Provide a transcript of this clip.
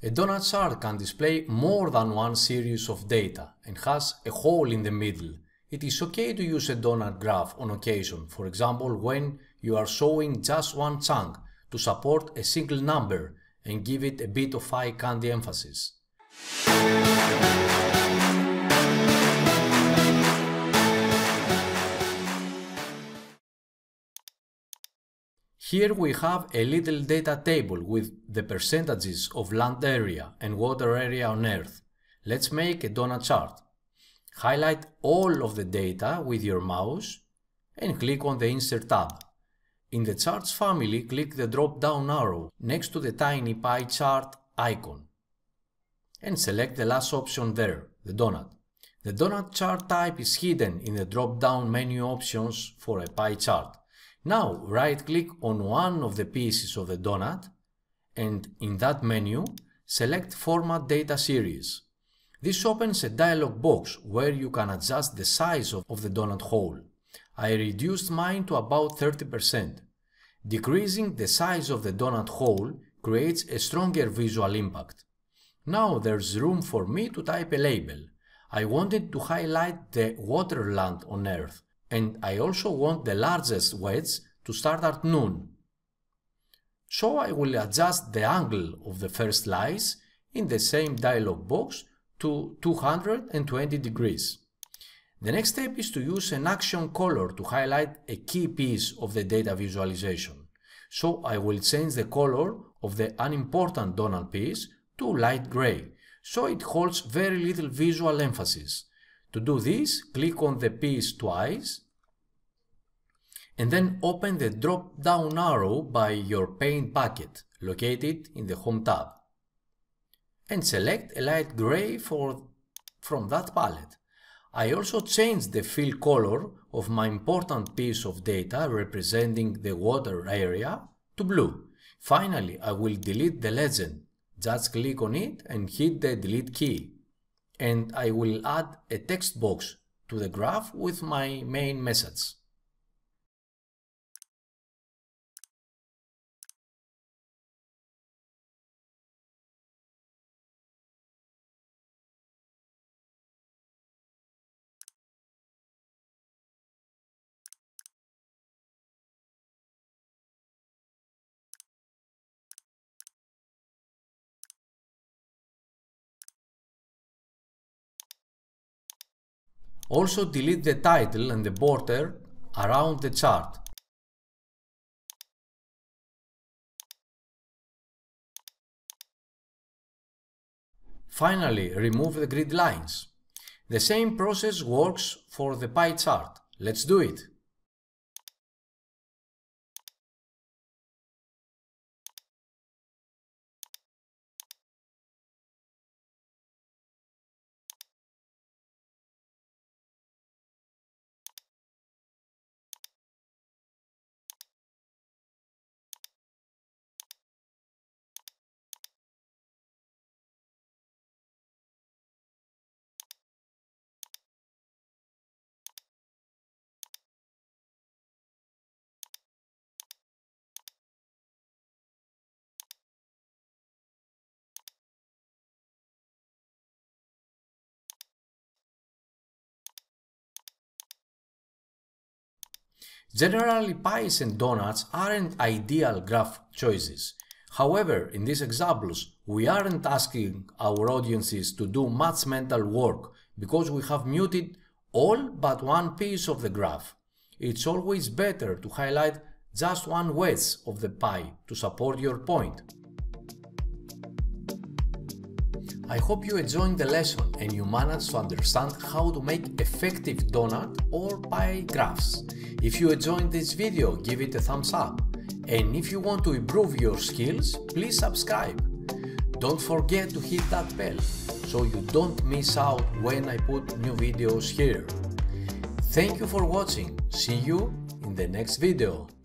A donut chart can display more than one series of data and has a hole in the middle. It is okay to use a donut graph on occasion, for example when you are showing just one chunk to support a single number and give it a bit of eye candy emphasis. Here we have a little data table with the percentages of land area and water area on Earth. Let's make a donut chart. Highlight all of the data with your mouse and click on the Insert tab. In the Charts family, click the drop-down arrow next to the tiny pie chart icon and select the last option there, the donut. The donut chart type is hidden in the drop-down menu options for a pie chart. Now right-click on one of the pieces of the donut and in that menu select Format Data Series. This opens a dialog box where you can adjust the size of, of the donut hole. I reduced mine to about 30%. Decreasing the size of the donut hole creates a stronger visual impact. Now there's room for me to type a label. I wanted to highlight the water land on Earth and I also want the largest wedge to start at noon. So I will adjust the angle of the first slice in the same dialog box to 220 degrees. The next step is to use an action color to highlight a key piece of the data visualization. So I will change the color of the unimportant donut piece to light gray, so it holds very little visual emphasis. To do this, click on the piece twice and then open the drop-down arrow by your paint bucket located in the Home tab and select a light gray for, from that palette. I also changed the fill color of my important piece of data representing the water area to blue. Finally, I will delete the legend. Just click on it and hit the delete key and I will add a text box to the graph with my main message. Also delete the title and the border around the chart. Finally, remove the grid lines. The same process works for the pie chart. Let's do it. Generally, pies and donuts aren't ideal graph choices. However, in these examples, we aren't asking our audiences to do much mental work because we have muted all but one piece of the graph. It's always better to highlight just one wedge of the pie to support your point. I hope you enjoyed the lesson and you managed to understand how to make effective donut or pie graphs. If you enjoyed this video, give it a thumbs up. And if you want to improve your skills, please subscribe. Don't forget to hit that bell so you don't miss out when I put new videos here. Thank you for watching. See you in the next video.